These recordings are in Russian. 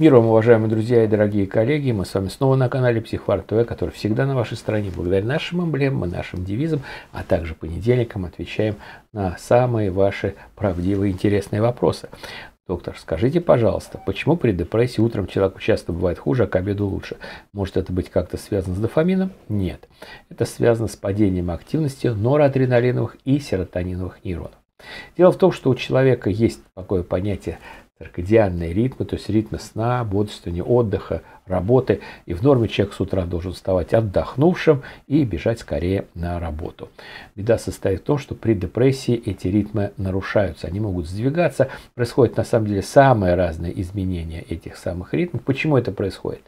Мир вам, уважаемые друзья и дорогие коллеги. Мы с вами снова на канале Психвар ТВ, который всегда на вашей стороне. Благодаря нашим эмблемам и нашим девизам, а также понедельникам отвечаем на самые ваши правдивые интересные вопросы. Доктор, скажите, пожалуйста, почему при депрессии утром человеку часто бывает хуже, а к обеду лучше? Может это быть как-то связано с дофамином? Нет. Это связано с падением активности норадреналиновых и серотониновых нейронов. Дело в том, что у человека есть такое понятие циркадианные ритмы, то есть ритмы сна, бодрствования, отдыха, работы. И в норме человек с утра должен вставать отдохнувшим и бежать скорее на работу. Беда состоит в том, что при депрессии эти ритмы нарушаются, они могут сдвигаться. Происходят на самом деле самые разные изменения этих самых ритмов. Почему это происходит?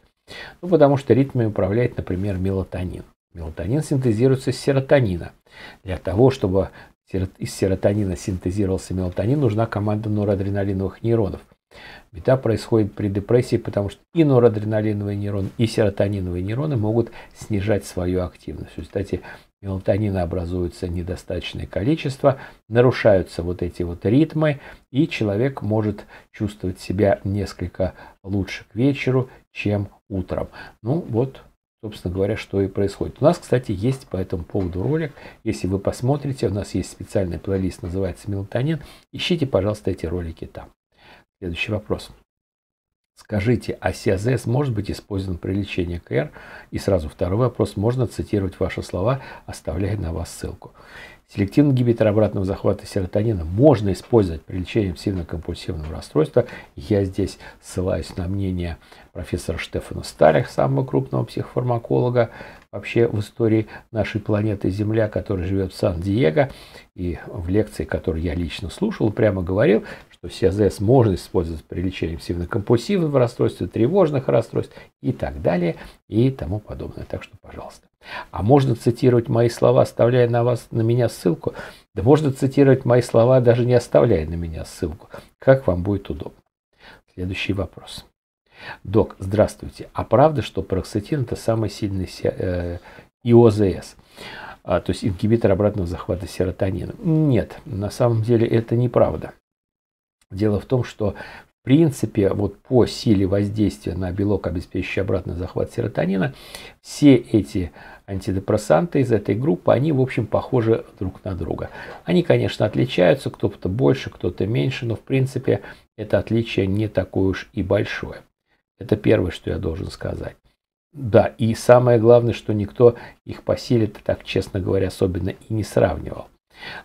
Ну, потому что ритмами управляет, например, мелатонин. Мелатонин синтезируется из серотонина. Для того, чтобы из серотонина синтезировался мелатонин, нужна команда норадреналиновых нейронов. Беда происходит при депрессии, потому что и норадреналиновые нейроны, и серотониновые нейроны могут снижать свою активность. В результате мелатонина образуется недостаточное количество, нарушаются вот эти вот ритмы, и человек может чувствовать себя несколько лучше к вечеру, чем утром. Ну вот собственно говоря, что и происходит. У нас, кстати, есть по этому поводу ролик. Если вы посмотрите, у нас есть специальный плейлист, называется «Мелатонин». Ищите, пожалуйста, эти ролики там. Следующий вопрос. Скажите, а СИАЗС может быть использован при лечении КР? И сразу второй вопрос. Можно цитировать ваши слова, оставляя на вас ссылку. Селективный ингибитор обратного захвата серотонина можно использовать при лечении обсессивно-компульсивного расстройства. Я здесь ссылаюсь на мнение профессора Штефана Старих, самого крупного психофармаколога вообще в истории нашей планеты Земля, который живет в Сан-Диего. И в лекции, которую я лично слушал, прямо говорил, что СИАЗС можно использовать при лечении обсессивно-компульсивного расстройства, тревожных расстройств и так далее и тому подобное. Так что, пожалуйста. А можно цитировать мои слова, оставляя на вас, на меня ссылку. Да можно цитировать мои слова, даже не оставляя на меня ссылку. Как вам будет удобно. Следующий вопрос. Док, здравствуйте. А правда, что пароксетин это самый сильный э, ИОЗС? А, то есть ингибитор обратного захвата серотонина. Нет, на самом деле это неправда. Дело в том, что в принципе, вот по силе воздействия на белок, обеспечивающий обратный захват серотонина, все эти антидепрессанты из этой группы, они, в общем, похожи друг на друга. Они, конечно, отличаются, кто-то больше, кто-то меньше, но, в принципе, это отличие не такое уж и большое. Это первое, что я должен сказать. Да, и самое главное, что никто их по силе, так честно говоря, особенно и не сравнивал.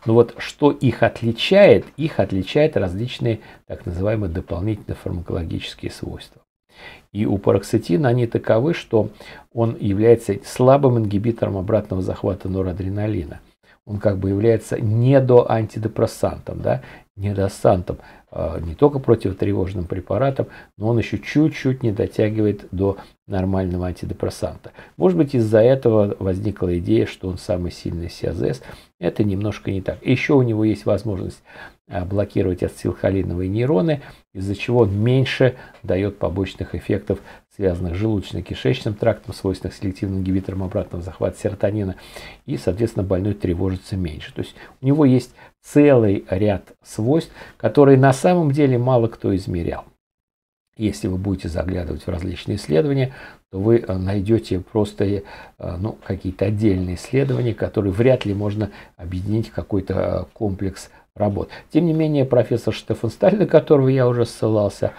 Но вот что их отличает? Их отличает различные так называемые дополнительные фармакологические свойства. И у пароксетина они таковы, что он является слабым ингибитором обратного захвата норадреналина. Он как бы является недоантидепрессантом, да, недосантом, не только противотревожным препаратом, но он еще чуть-чуть не дотягивает до нормального антидепрессанта. Может быть, из-за этого возникла идея, что он самый сильный СИАЗС. Это немножко не так. Еще у него есть возможность а, блокировать ацетилхолиновые нейроны, из-за чего он меньше дает побочных эффектов, связанных с желудочно-кишечным трактом, свойственных селективным ингибитором обратного захвата серотонина, и, соответственно, больной тревожится меньше. То есть у него есть целый ряд свойств, которые на самом деле мало кто измерял. Если вы будете заглядывать в различные исследования, то вы э, найдете просто э, ну, какие-то отдельные исследования, которые вряд ли можно объединить в какой-то э, комплекс работ. Тем не менее, профессор Штефан Сталь, на которого я уже ссылался,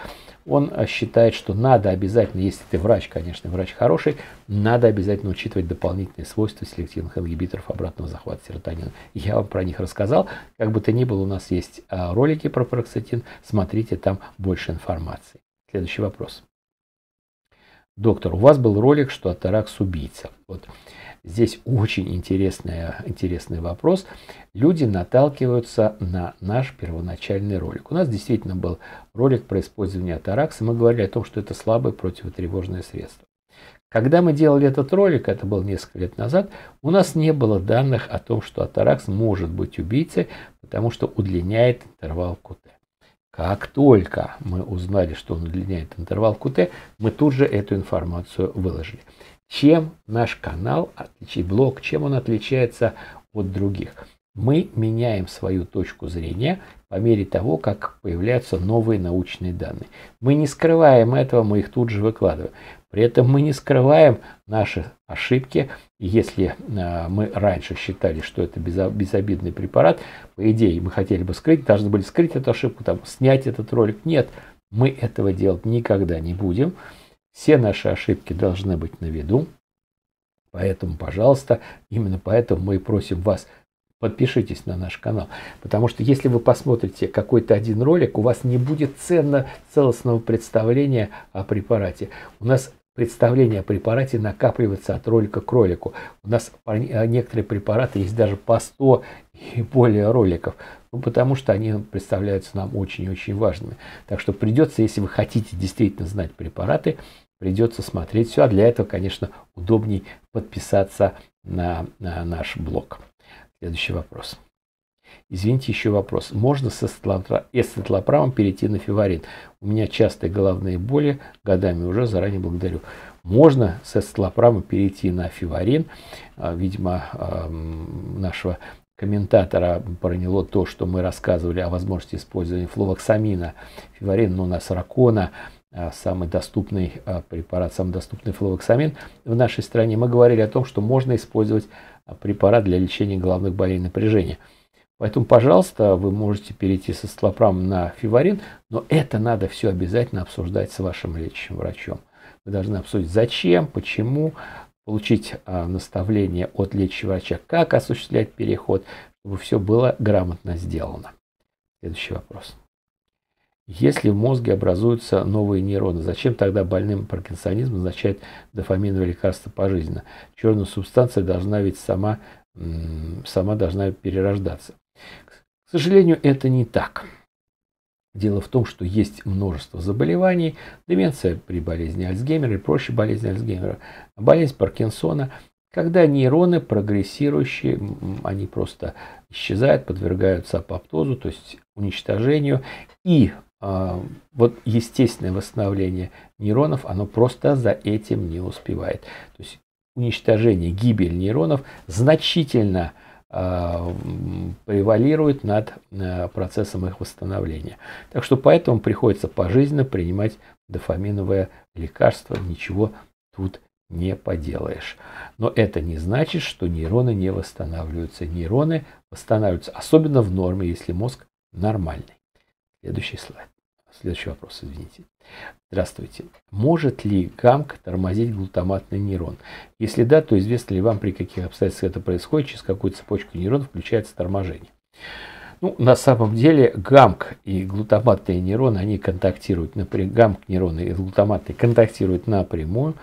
он считает, что надо обязательно, если ты врач, конечно, врач хороший, надо обязательно учитывать дополнительные свойства селективных ингибиторов обратного захвата серотонина. Я вам про них рассказал. Как бы то ни было, у нас есть ролики про пароксетин. Смотрите, там больше информации. Следующий вопрос. Доктор, у вас был ролик, что атаракс убийца. Вот здесь очень интересный, интересный вопрос. Люди наталкиваются на наш первоначальный ролик. У нас действительно был ролик про использование атаракса. Мы говорили о том, что это слабое противотревожное средство. Когда мы делали этот ролик, это было несколько лет назад, у нас не было данных о том, что атаракс может быть убийцей, потому что удлиняет интервал КУТ. Как только мы узнали, что он удлиняет интервал QT, мы тут же эту информацию выложили. Чем наш канал, блог, чем он отличается от других? Мы меняем свою точку зрения по мере того, как появляются новые научные данные. Мы не скрываем этого, мы их тут же выкладываем. При этом мы не скрываем наши ошибки. если э, мы раньше считали, что это безобидный препарат, по идее мы хотели бы скрыть, должны были скрыть эту ошибку, там, снять этот ролик. Нет, мы этого делать никогда не будем. Все наши ошибки должны быть на виду. Поэтому, пожалуйста, именно поэтому мы и просим вас подпишитесь на наш канал. Потому что если вы посмотрите какой-то один ролик, у вас не будет ценно целостного представления о препарате. У нас представление о препарате накапливается от ролика к ролику. У нас некоторые препараты есть даже по 100 и более роликов. Ну, потому что они представляются нам очень-очень важными. Так что придется, если вы хотите действительно знать препараты, придется смотреть все. А для этого, конечно, удобней подписаться на, на наш блог. Следующий вопрос. Извините, еще вопрос. Можно с эсцитлопрамом перейти на фиварин? У меня частые головные боли, годами уже, заранее благодарю. Можно с эсцитлопрамом перейти на фиварин. А, видимо, нашего комментатора проняло то, что мы рассказывали о возможности использования флувоксамина. Фиварин, ну, у нас ракона, а, самый доступный а, препарат, самый доступный флувоксамин в нашей стране. Мы говорили о том, что можно использовать препарат для лечения головных болей напряжения. Поэтому, пожалуйста, вы можете перейти со стлопрам на фиварин, но это надо все обязательно обсуждать с вашим лечащим врачом. Вы должны обсудить, зачем, почему, получить а, наставление от лечащего врача, как осуществлять переход, чтобы все было грамотно сделано. Следующий вопрос. Если в мозге образуются новые нейроны, зачем тогда больным паркинсонизм назначает дофаминовое лекарство пожизненно? Черная субстанция должна ведь сама, сама должна перерождаться. К сожалению, это не так. Дело в том, что есть множество заболеваний, деменция при болезни Альцгеймера и прочие болезни Альцгеймера, болезнь Паркинсона, когда нейроны прогрессирующие, они просто исчезают, подвергаются апоптозу, то есть уничтожению, и а, вот естественное восстановление нейронов, оно просто за этим не успевает. То есть уничтожение, гибель нейронов значительно а, превалирует над а, процессом их восстановления. Так что поэтому приходится пожизненно принимать дофаминовое лекарство. Ничего тут не поделаешь. Но это не значит, что нейроны не восстанавливаются. Нейроны восстанавливаются, особенно в норме, если мозг нормальный. Следующий слайд. Следующий вопрос, извините. Здравствуйте. Может ли гамк тормозить глутаматный нейрон? Если да, то известно ли вам, при каких обстоятельствах это происходит, через какую цепочку нейронов включается торможение? Ну, на самом деле гамк и глутаматные нейроны, они контактируют напрямую. Гамк нейроны и глутаматные контактируют напрямую.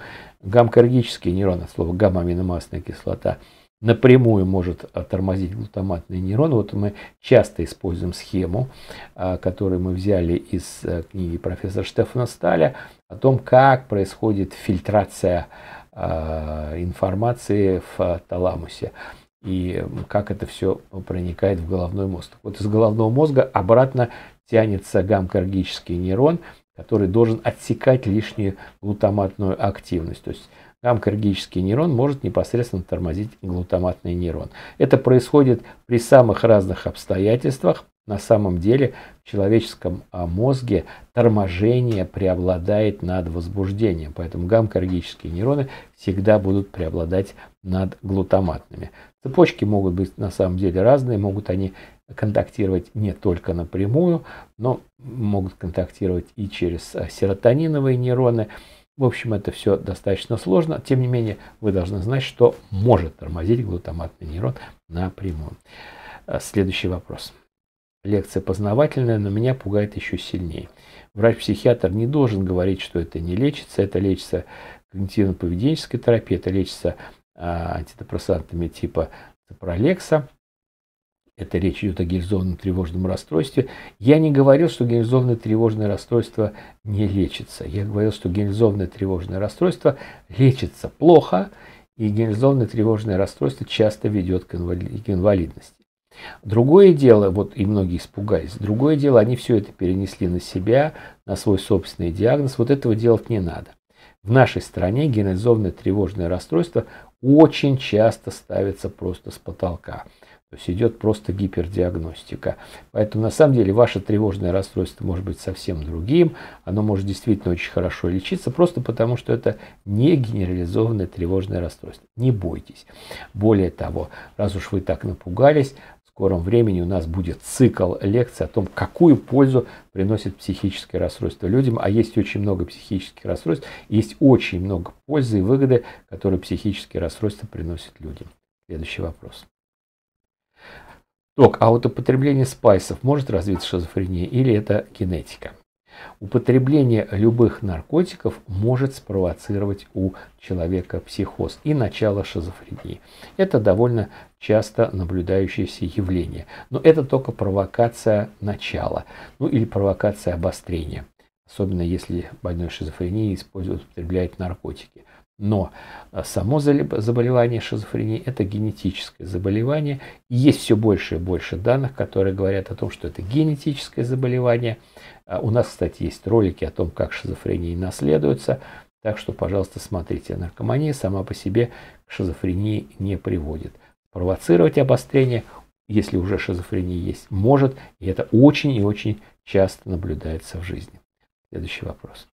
Гамкоргические нейроны, слово гамма-аминомасная кислота – напрямую может тормозить глутаматные нейроны. Вот мы часто используем схему, а, которую мы взяли из э, книги профессора Штефана Сталя о том, как происходит фильтрация а, информации в таламусе и как это все проникает в головной мозг. Вот из головного мозга обратно тянется гамкоргический нейрон, который должен отсекать лишнюю глутаматную активность. То есть Амкоргический нейрон может непосредственно тормозить глутаматный нейрон. Это происходит при самых разных обстоятельствах. На самом деле в человеческом а, мозге торможение преобладает над возбуждением, поэтому гамкоргические нейроны всегда будут преобладать над глутаматными. Цепочки могут быть на самом деле разные, могут они контактировать не только напрямую, но могут контактировать и через а, серотониновые нейроны. В общем, это все достаточно сложно. Тем не менее, вы должны знать, что может тормозить глутаматный нейрон напрямую. Э, следующий вопрос. Лекция познавательная, но меня пугает еще сильнее. Врач-психиатр не должен говорить, что это не лечится. Это лечится когнитивно-поведенческой терапией, это лечится а, антидепрессантами типа цепролекса. Это речь идет о генерализованном тревожном расстройстве. Я не говорил, что генерализованное тревожное расстройство не лечится. Я говорил, что генерализованное тревожное расстройство лечится плохо, и генерализованное тревожное расстройство часто ведет к инвалидности. Другое дело, вот и многие испугались, другое дело, они все это перенесли на себя, на свой собственный диагноз. Вот этого делать не надо. В нашей стране генерализованное тревожное расстройство очень часто ставится просто с потолка. То есть идет просто гипердиагностика. Поэтому на самом деле ваше тревожное расстройство может быть совсем другим. Оно может действительно очень хорошо лечиться, просто потому что это не генерализованное тревожное расстройство. Не бойтесь. Более того, раз уж вы так напугались, в скором времени у нас будет цикл лекций о том, какую пользу приносит психическое расстройство людям. А есть очень много психических расстройств, есть очень много пользы и выгоды, которые психические расстройства приносят людям. Следующий вопрос. Док, а вот употребление спайсов может развить шизофрения или это генетика? Употребление любых наркотиков может спровоцировать у человека психоз и начало шизофрении. Это довольно часто наблюдающееся явление. Но это только провокация начала, ну или провокация обострения. Особенно если больной шизофрении использует, употребляет наркотики. Но а, само заболевание шизофрении – это генетическое заболевание. И есть все больше и больше данных, которые говорят о том, что это генетическое заболевание. А, у нас, кстати, есть ролики о том, как шизофрения наследуется. Так что, пожалуйста, смотрите. Наркомания сама по себе к шизофрении не приводит. Провоцировать обострение, если уже шизофрения есть, может. И это очень и очень часто наблюдается в жизни. Следующий вопрос.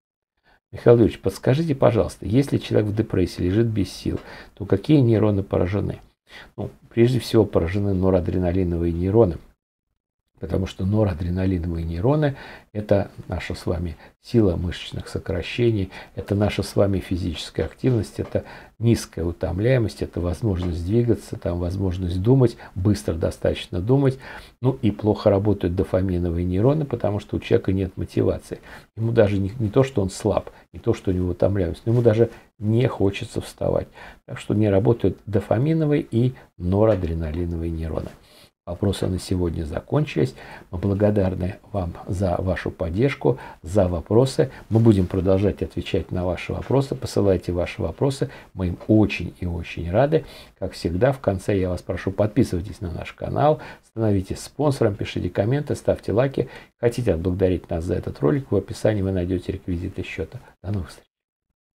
Михаил Юрьевич, подскажите, пожалуйста, если человек в депрессии лежит без сил, то какие нейроны поражены? Ну, прежде всего поражены норадреналиновые нейроны – Потому что норадреналиновые нейроны – это наша с вами сила мышечных сокращений, это наша с вами физическая активность, это низкая утомляемость, это возможность двигаться, там возможность думать, быстро достаточно думать. Ну и плохо работают дофаминовые нейроны, потому что у человека нет мотивации. Ему даже не, не то, что он слаб, не то, что у него утомляемость, но ему даже не хочется вставать. Так что не работают дофаминовые и норадреналиновые нейроны. Вопросы на сегодня закончились. Мы благодарны вам за вашу поддержку, за вопросы. Мы будем продолжать отвечать на ваши вопросы. Посылайте ваши вопросы. Мы им очень и очень рады. Как всегда, в конце я вас прошу, подписывайтесь на наш канал, становитесь спонсором, пишите комменты, ставьте лайки. Хотите отблагодарить нас за этот ролик, в описании вы найдете реквизиты счета. До новых встреч.